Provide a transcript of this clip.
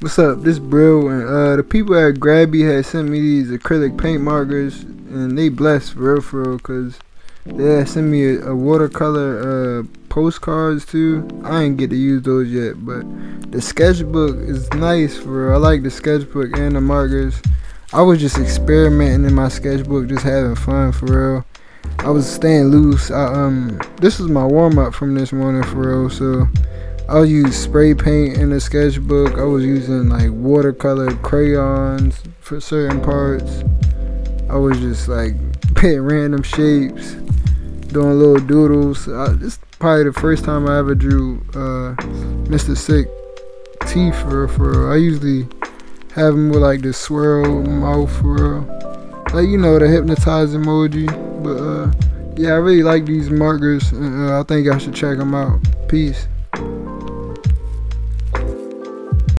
What's up? This Briel and uh the people at Grabie had sent me these acrylic paint markers and they blessed for real for real cause they had sent me a, a watercolor uh postcards too. I ain't get to use those yet, but the sketchbook is nice for real. I like the sketchbook and the markers. I was just experimenting in my sketchbook, just having fun for real. I was staying loose. I, um, this is my warm up from this morning for real. So I was using spray paint in the sketchbook. I was using like watercolor crayons for certain parts. I was just like painting random shapes, doing little doodles. I, this probably the first time I ever drew uh, Mr. Sick teeth for for. I usually have him with like the swirl mouth for real. like you know the hypnotized emoji. But uh, yeah, I really like these markers. Uh, I think I should check them out. Peace.